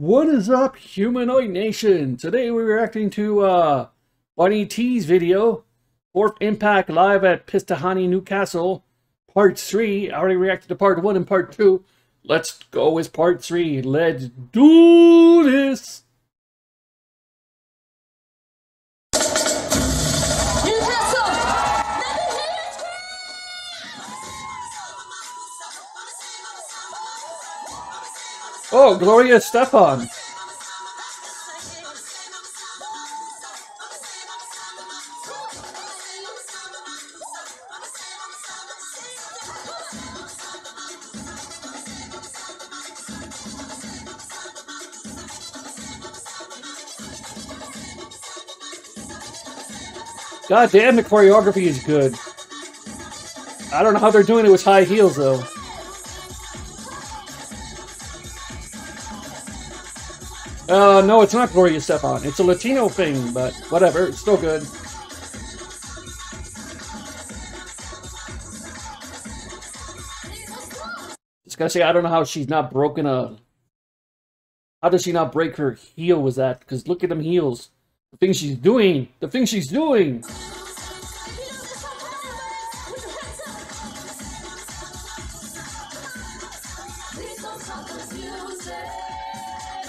What is up, Humanoid Nation? Today we're reacting to uh, Bunny T's video, Fourth Impact live at Pistahan, Newcastle, Part 3. I already reacted to Part 1 and Part 2. Let's go with Part 3. Let's do this! Oh, Gloria Estefan. God damn, the choreography is good. I don't know how they're doing it with high heels, though. Uh, no, it's not Gloria Estefan. It's a Latino thing, but whatever. It's still good. Just gotta say, I don't know how she's not broken a... How does she not break her heel with that? Because look at them heels. The thing she's doing. The thing she's doing.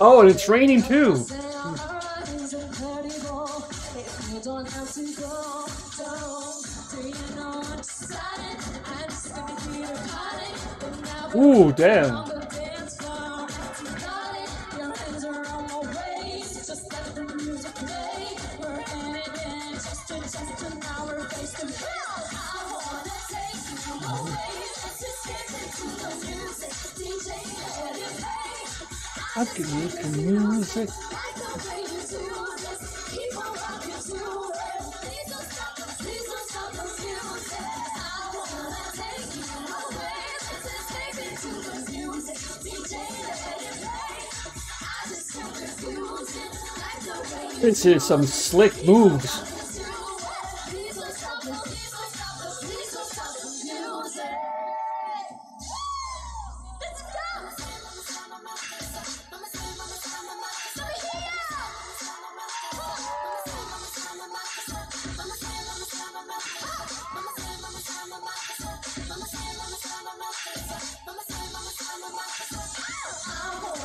Oh, and it's raining too. Ooh, damn. I can make the music. This is some slick moves.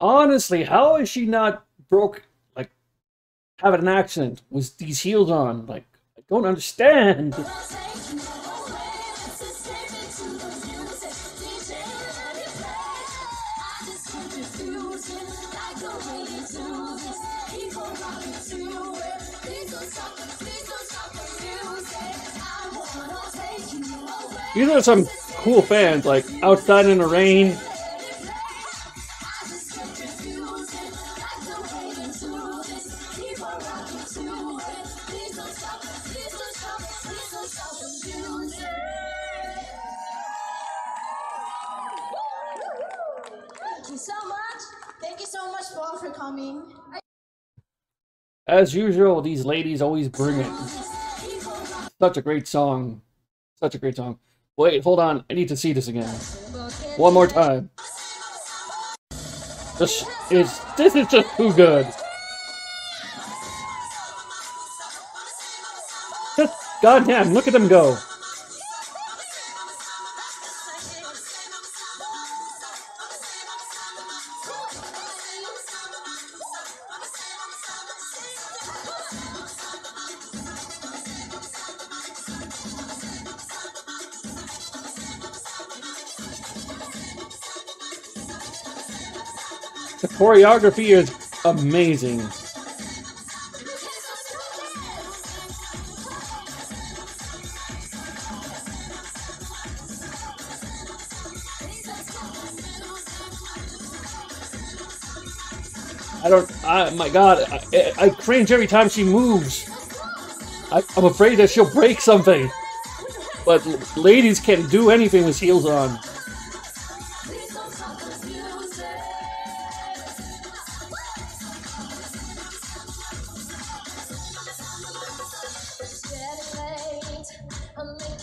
Honestly, how is she not broke, like, having an accident with these heels on? Like, I don't understand. These some cool fans, like outside in the rain. Thank you so much. Thank you so much, for coming. As usual, these ladies always bring it. Such a great song. Such a great song. Wait, hold on. I need to see this again. One more time. This is this is just too good. Just goddamn, look at them go. The choreography is amazing. I don't. I, my God, I, I cringe every time she moves. I, I'm afraid that she'll break something. But ladies can do anything with heels on.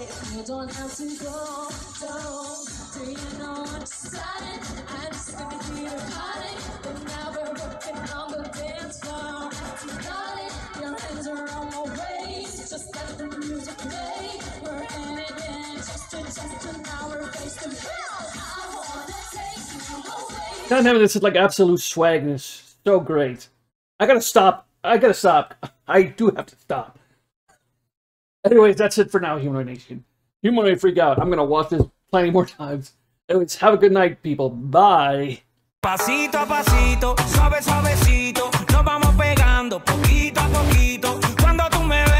If you don't have to go, don't. Do you know I'm decided? God damn it, this is like absolute swagness. So great. I gotta stop. I gotta stop. I do have to stop. Anyways, that's it for now, Humanoid Nation. Humanoid Freak Out. I'm gonna watch this plenty more times. Anyways, have a good night, people. Bye. Pasito a pasito, suave suavecito, nos vamos pegando poquito